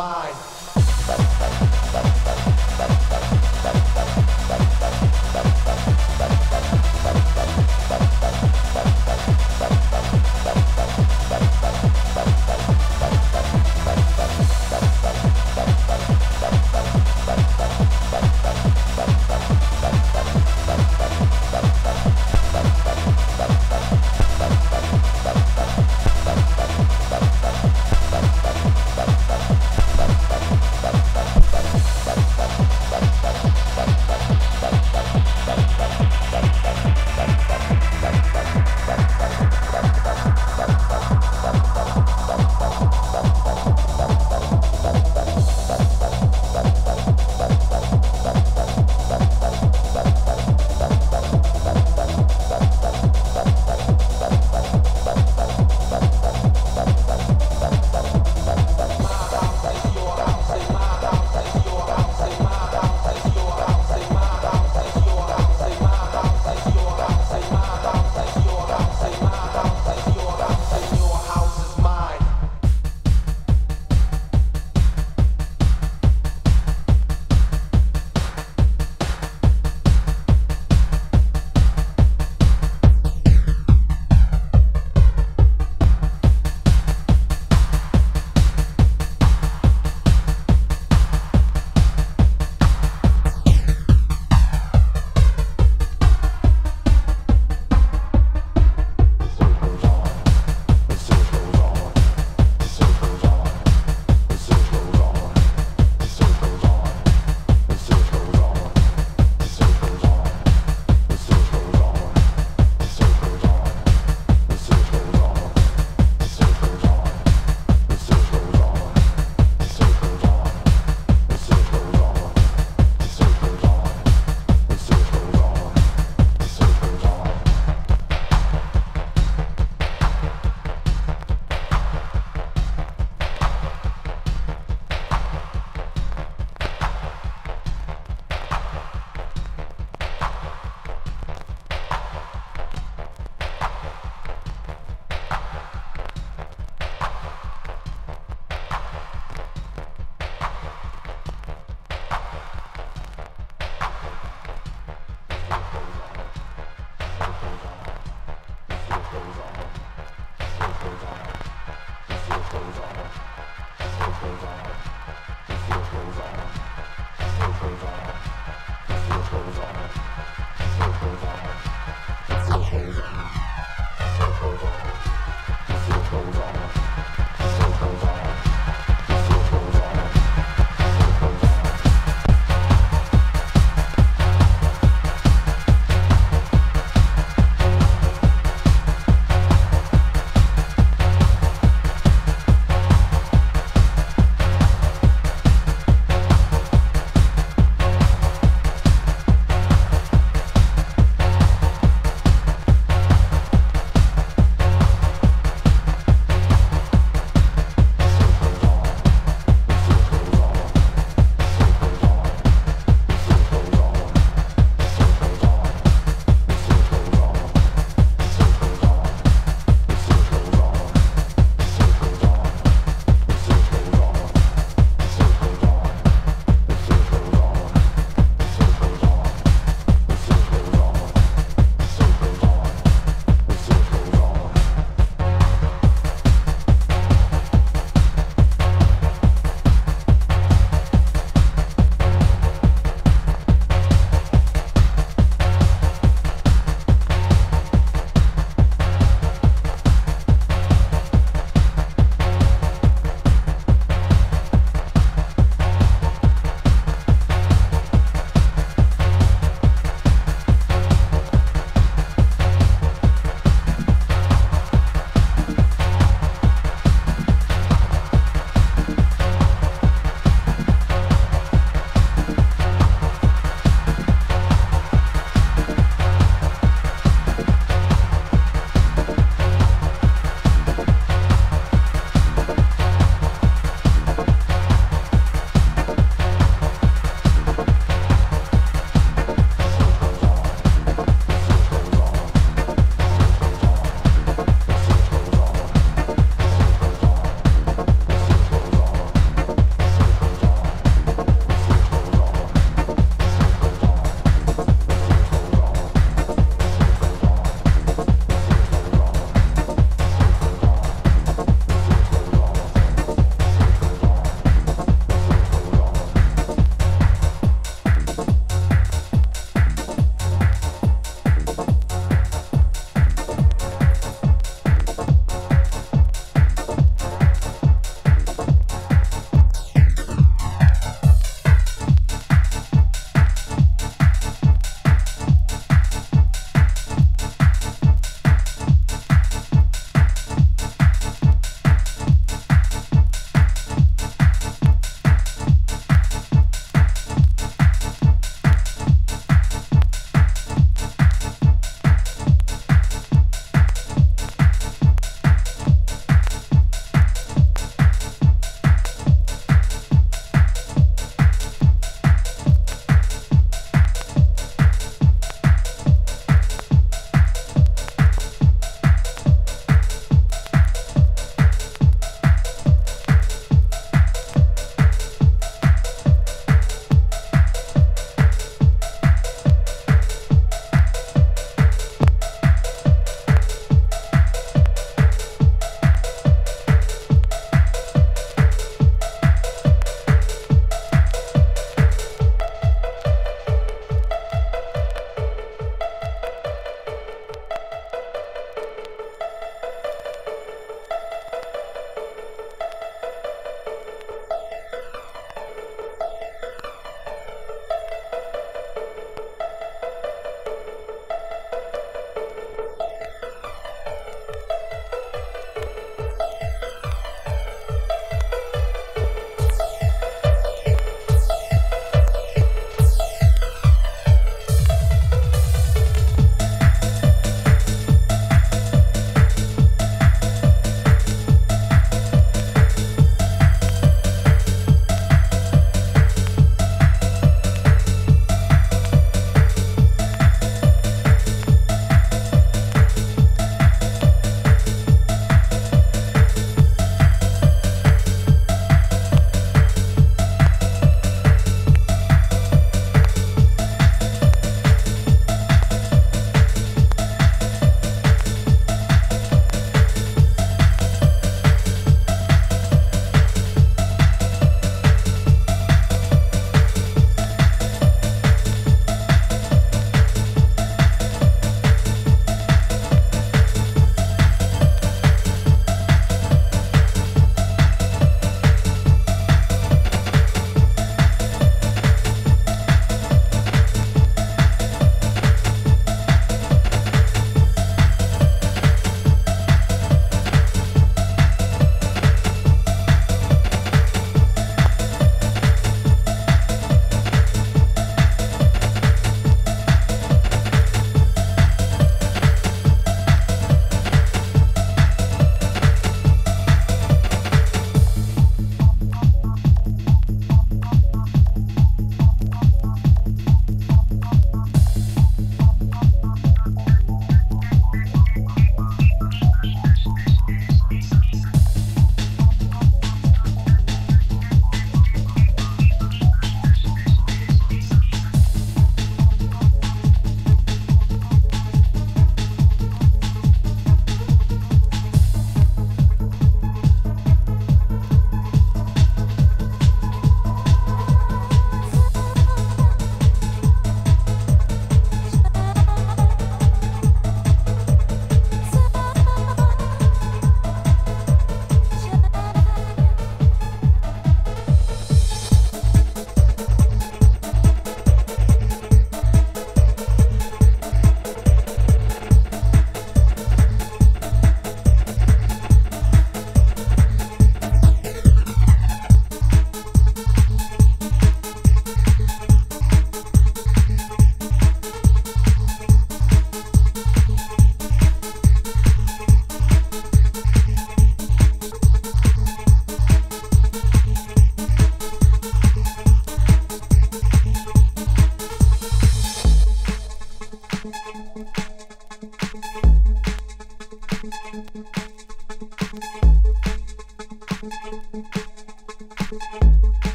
mine.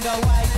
go white